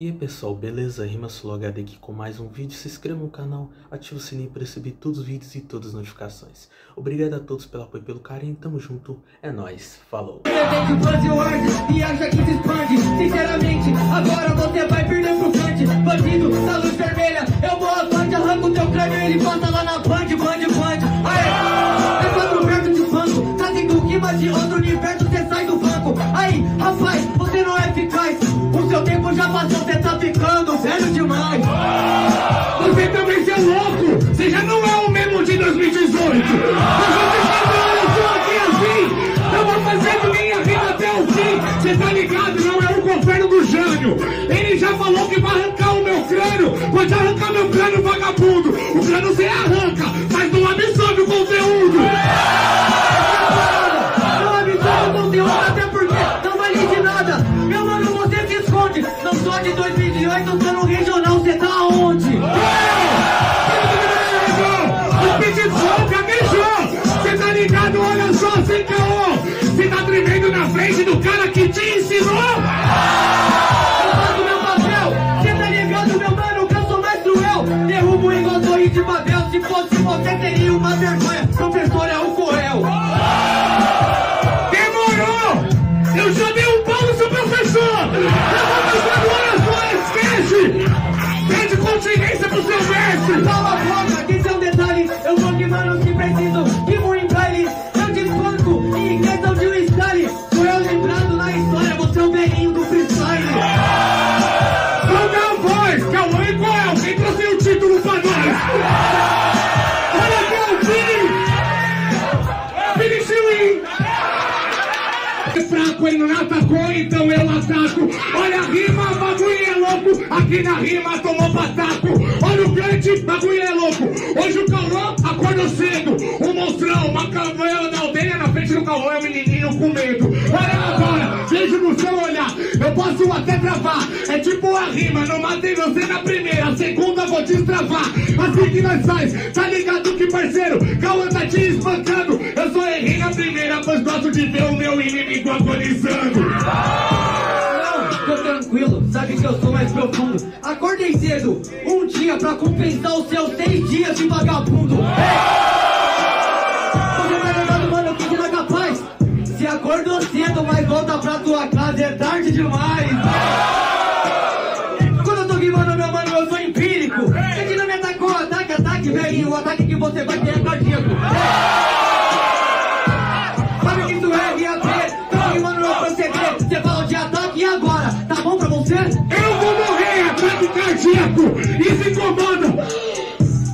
E aí pessoal, beleza? RimaSoloHD aqui com mais um vídeo. Se inscreva no canal, ative o sininho para receber todos os vídeos e todas as notificações. Obrigado a todos pelo apoio e pelo carinho, tamo junto, é nóis, falou! Seu tempo já passou, você tá ficando velho demais Você também é louco! Você já não é o mesmo de 2018! Mas você sabe, aqui assim! Eu vou fazendo minha vida até o fim! Você tá ligado? Não é o governo do Jânio! Ele já falou que vai arrancar o meu crânio! Pode arrancar de Babel, se fosse você teria uma vergonha. Professor é o ele não atacou, então eu ataco. Olha a rima, bagulho é louco. Aqui na rima tomou pataco. Olha o grande, bagulho é louco. Hoje o Cauã acordou cedo. O monstrão, uma caveira da aldeia na frente do Cauã é um menininho com medo. Olha agora, vejo no seu olhar. Eu posso até travar. É tipo a rima, não matei você na primeira. A segunda vou te estravar. Assim que nós faz, tá ligado que parceiro? Cauã tá te espancando. Eu só errei na primeira, pois gosto de ver o meu inimigo agonizando. Não, tô tranquilo, sabe que eu sou mais profundo. Acordei cedo, um dia pra compensar os seus seis dias de vagabundo. Você tá ligado, mano, que não é capaz. Se acordou cedo, mas volta pra tua casa, é tarde demais. Me atacou, ataque, ataque, velhinho. O ataque que você vai ter é cardíaco. Sabe que isso é RAP? Tô rimando no proceder. Você falou de ataque e agora? Tá bom pra você? Eu vou morrer, ataque cardíaco! Isso incomoda!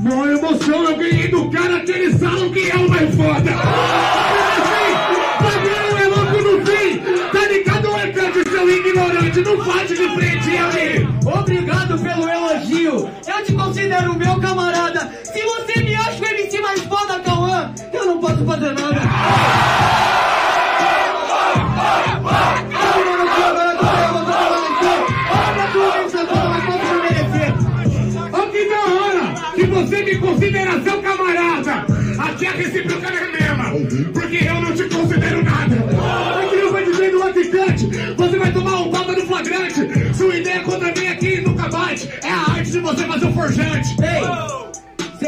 Mó emoção, eu ganhei do cara que eles falam que é o mais foda! É! Tá ignorante? Não faz de frente ali! Obrigado pelo elogio. Eu te considero meu fazer nada. Que da hora que você me considera seu camarada! Aqui a recíproca é a mesma, porque eu não te considero nada! Aqui eu vou dizer do atacante, você vai tomar um papa no flagrante! Sua ideia contra mim aqui nunca bate, é a arte de você fazer o forjante! Ei,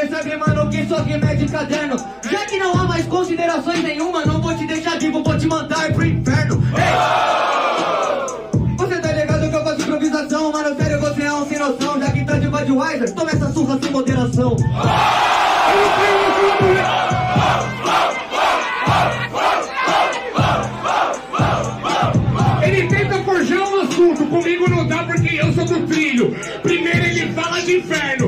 cê sabe, mano, que isso aqui é de caderno. Já que não há mais considerações nenhuma, não vou te deixar vivo, vou te mandar pro inferno. Você tá ligado que eu faço improvisação, mano, sério, você é um sem noção. Já que tá de Budweiser, toma essa surra sem moderação. Ele tenta forjar um assunto, comigo não dá porque eu sou do trilho. Primeiro ele fala de inferno,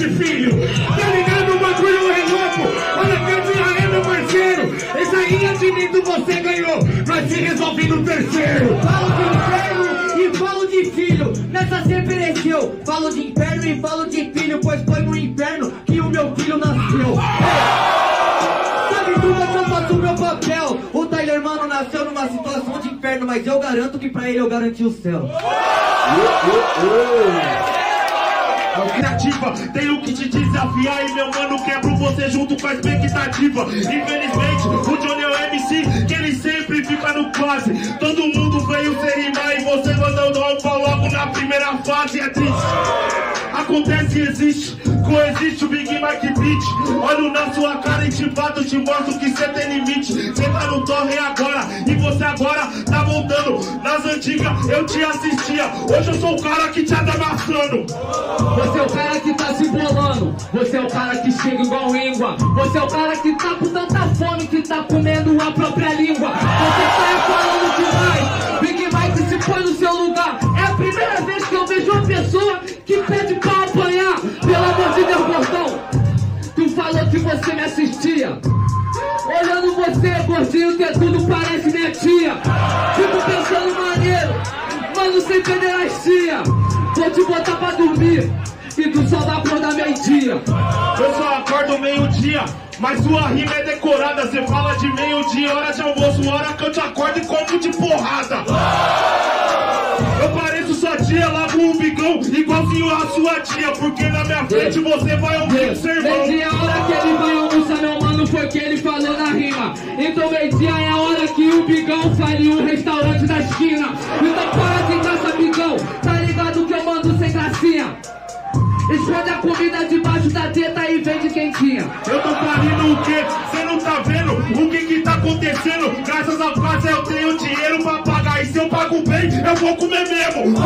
de filho. Tá ligado? O bagulho é louco. Olha que é meu parceiro. Esse aí admito você ganhou. Nós se resolve no terceiro. Falo de inferno e falo de filho. Nessa cê pereceu. Falo de inferno e falo de filho, pois foi no inferno que o meu filho nasceu. Sabe tudo eu faço o meu papel. O Tyler Mano nasceu numa situação de inferno, mas eu garanto que pra ele eu garanti o céu. Criativa, tenho que te desafiar e meu mano quebro você junto com a expectativa. Infelizmente, o Johnny é o MC que ele sempre fica no quase. Todo mundo veio ser e você mandou roupa logo na primeira fase. É triste. Acontece e existe, coexiste o Big Mike Beat. Olho na sua cara e te bato, te mostro que cê tem limite. Cê tá no torre agora e você agora tá voltando. Nas antigas eu te assistia, hoje eu sou o cara que te anda amassando. Você é o cara que tá se bolando. Você é o cara que chega igual íngua. Você é o cara que tá com tanta fome que tá comendo a própria língua. Você tá falando demais. Big Mike se põe no seu lugar. É a primeira vez que eu vejo uma pessoa que pede pederastia. Vou te botar pra dormir e tu só vai acordar meio-dia. Eu só acordo meio-dia, mas sua rima é decorada. Você fala de meio-dia, hora de almoço, hora que eu te acordo e como de porrada. Eu pareço sua tia com um bigão, igualzinho a sua tia, porque na minha frente você vai ouvir o sermão. Desde a hora que ele vai almoçar, meu mano, foi que ele falou na rima. Então meio-dia é a hora que o bigão faria um restaurante da esquina. Então para de caça, tá ligado que eu mando sem gracinha. Esconde a comida debaixo da teta e vende quentinha. Eu tô falindo o quê? Você não tá vendo o que que tá acontecendo? Graças a Deus eu tenho dinheiro pra pagar. E se eu pago bem, eu vou comer mesmo.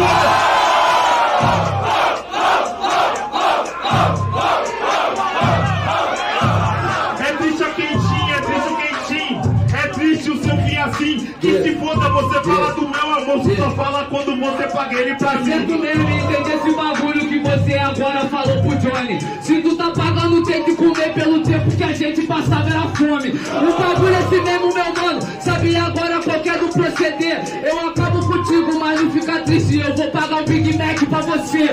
Quando você paga ele pra Sinto mim. mesmo entender esse bagulho que você agora falou pro Johnny. Se tu tá pagando, tem que comer pelo tempo que a gente passava era fome. O bagulho é esse mesmo, meu mano. Sabe agora qualquer do proceder. Eu acabo contigo, mas não fica triste. Eu vou pagar um Big Mac pra você.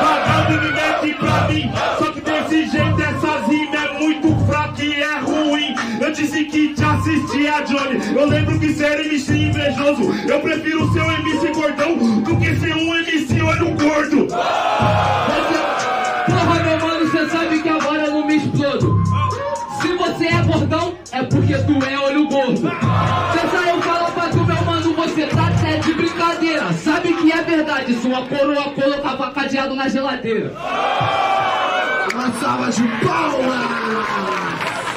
Pagar o Big Mac pra mim. Só Que te assistia, Johnny. Eu lembro que você era MC invejoso. Eu prefiro ser um MC gordão do que ser um MC olho gordo. Você... Porra, meu mano, você sabe que agora eu não me explodo. Se você é gordão, é porque tu é olho gordo. Você saiu falar pra tu, meu mano, você tá até de brincadeira. Sabe que é verdade, sua coroa colocava cadeado na geladeira. Uma salva de palmas!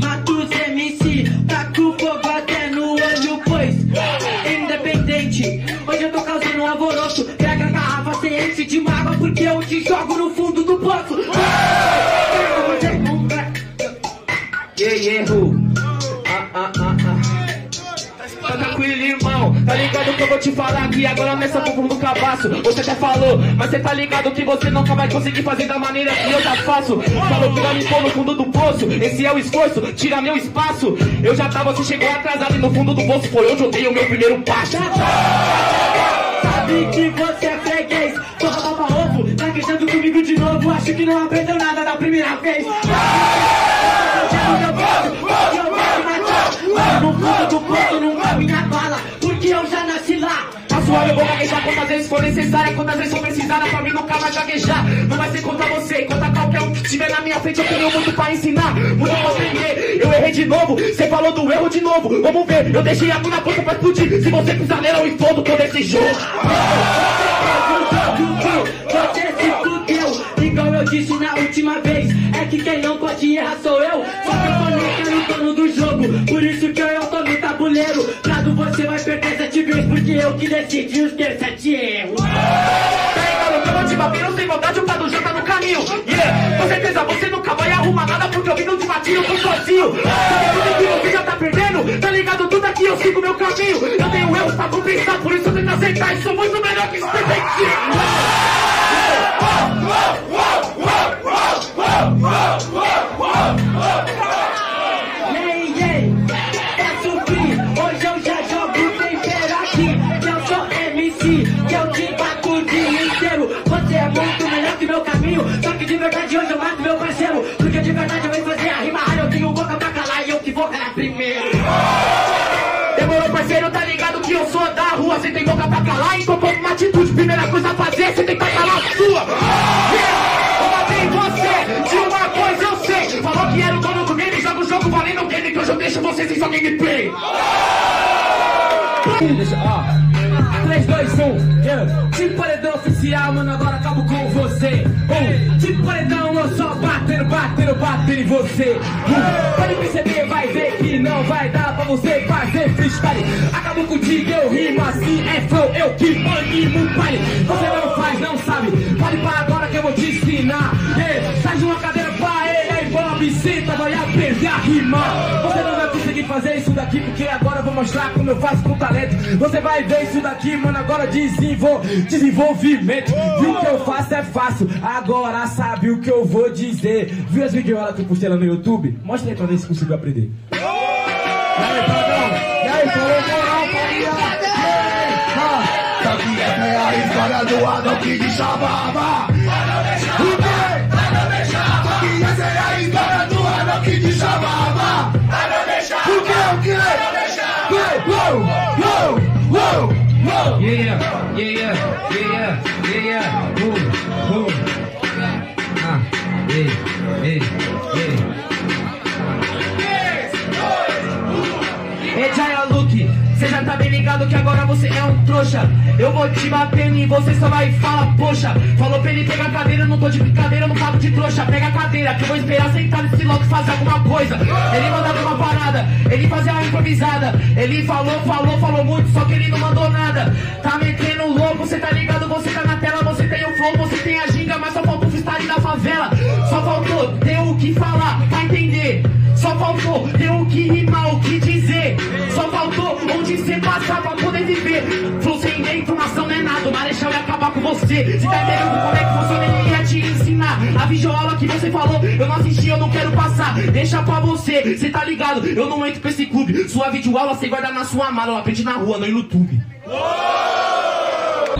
Mata os MC, taca o fogo até no olho, pois Independente, hoje eu tô causando um alvoroço. Pega a garrafa, enche de mágoa Porque eu te jogo no fundo do poço Tá ligado que eu vou te falar aqui agora nessa fundo do cabaço. Você até falou, mas cê tá ligado que você nunca vai conseguir fazer da maneira que eu já faço. Falou que vai me pôr no fundo do poço. Esse é o esforço, tira meu espaço. Eu já tava, você chegou atrasado e no fundo do poço foi onde eu dei o meu primeiro passo. Sabe que você é freguês, porra baba ovo. Tá queixando comigo de novo, acho que não aprendeu nada da primeira vez. Mas necessária, quantas vezes for precisada, pra mim nunca vai gaguejar. Não vai ser contra você, contra qualquer um que estiver na minha frente, eu tenho muito pra ensinar, muito pra aprender. Eu errei de novo, você falou do erro de novo, vamos ver, eu deixei a na ponta pra explodir. Se você pisar nela, eu explodo todo esse jogo. Você se fudeu, igual eu disse na última vez. É que quem não pode errar sou eu. Só que eu tô nem no dono do jogo. Por isso que eu tô no tabuleiro. Prado você vai perder sete vezes, porque eu que decidi os teus sete erros. Vontade, o já tá no caminho. Yeah, com certeza você nunca vai arrumar nada, porque eu vim de batinho, eu tô sozinho. Sabe tudo que você já tá perdendo? Tá ligado? Tudo aqui eu sigo meu caminho. Eu tenho erros pra compensar, por isso eu tento aceitar. E sou muito melhor que você tem Yay, verdade hoje eu mato meu parceiro, porque de verdade eu venho fazer a rima rara, eu tenho boca pra calar e eu que vou calar primeiro. Demorou parceiro, tá ligado que eu sou da rua, cê tem boca pra calar, então com uma atitude, primeira coisa a fazer, cê tem que calar a sua. Eu matei você, de uma coisa eu sei, falou que era o dono do game, joga o jogo valendo o game, que hoje eu deixo vocês em seu gameplay. Ó. 3, 2, 1, yeah. Tipo paredão oficial, mano, agora acabo com você. Um, tipo paredão, eu só batendo, batendo, batendo em você. Um, pode perceber, vai ver que não vai dar pra você fazer freestyle. Acabo contigo, eu rimo assim, é flow, eu que animo o. Você não faz, não sabe, pode parar agora que eu vou te ensinar. Yeah. Sai de uma cadeira pra ele, aí Bob, senta, vai aprender a rimar. Você não vai fazer isso daqui, porque agora eu vou mostrar como eu faço com talento. Você vai ver isso daqui, mano, agora desenvol desenvolvimento. Viu o que eu faço é fácil, agora sabe o que eu vou dizer. Viu as videoaulas que eu postei lá no YouTube? Mostra aí pra ver se conseguiu aprender. E? E família? Ah, Sabe essa é a história do Adolf de Xababa? Yeah, yeah, yeah, yeah, yeah, yeah, boom, boom. Ah, yeah, yeah, yeah. Bem ligado que agora você é um trouxa. Eu vou te batendo e você só vai falar, poxa. Falou pra ele pegar a cadeira, não tô de brincadeira, não pago de trouxa. Pega a cadeira, que eu vou esperar sentar nesse logo fazer alguma coisa. Ele mandava uma parada, ele fazia uma improvisada. Ele falou, falou, falou muito, só que ele não mandou nada. Tá metendo louco, cê tá ligado, você tá na tela, você tem o flow, você tem a ginga, mas só falta o freestyle da favela. Só faltou ter o que falar pra entender. Faltou ter o que rimar, o que dizer. Só faltou onde você passar pra poder viver. Flow sem ideia, informação não é nada. O Marechal ia acabar com você. Se tá entendendo como é que funciona, ele ia te ensinar. A videoaula que você falou, eu não assisti, eu não quero passar. Deixa pra você, cê tá ligado? Eu não entro pra esse clube. Sua videoaula você guarda na sua mala. Eu aprendi na rua, no YouTube.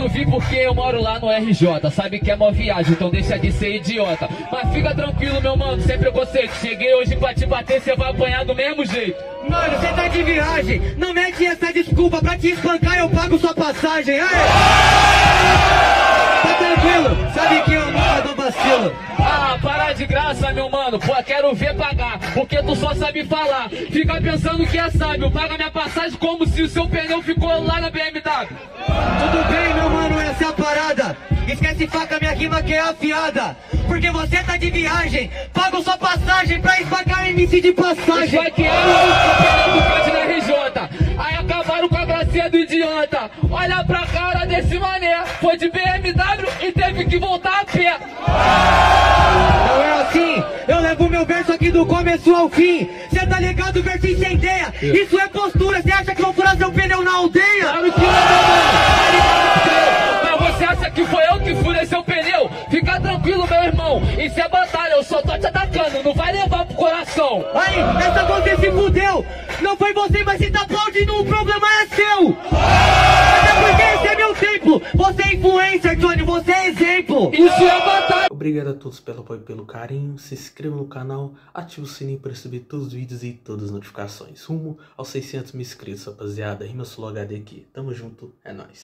Eu vim porque eu moro lá no RJ, sabe que é uma viagem, então deixa de ser idiota. Mas fica tranquilo, meu mano, sem preconceito. Cheguei hoje pra te bater, cê vai apanhar do mesmo jeito. Mano, você tá de viagem. Não mete essa desculpa pra te espancar, eu pago sua passagem. Aê! Ah, para de graça, meu mano, pô, quero ver pagar, porque tu só sabe falar. Fica pensando que é sábio, paga minha passagem como se o seu pneu ficou lá na BMW. Tudo bem, meu mano, essa é a parada. Esquece faca, minha rima que é afiada. Porque você tá de viagem. Pago sua passagem pra esmagar MC de passagem. Vai que era o campeonato na RJ. Aí acabaram com a gracinha do idiota. Olha pra cara desse mané. Foi de BMW e teve que voltar a pé. Não é assim, eu levo meu verso aqui do começo ao fim. Cê tá ligado, versinho sem ideia? Isso é postura, cê acha que vão furar seu pneu na aldeia? Claro que não, mano. Mas você acha que foi eu que furei seu pneu? Fica tranquilo, meu irmão. Isso é batalha, eu só tô te atacando. Não vai levar pro coração. Aí, essa você se fudeu. Não foi você, mas se tá aplaudindo, o problema é seu. Você é influencer, Johnny, você é exemplo. Isso é batalha. Obrigado a todos pelo apoio e pelo carinho. Se inscreva no canal, ative o sininho para receber todos os vídeos e todas as notificações. Rumo aos 600 mil inscritos, rapaziada. Rima Sul HD aqui. Tamo junto, é nóis.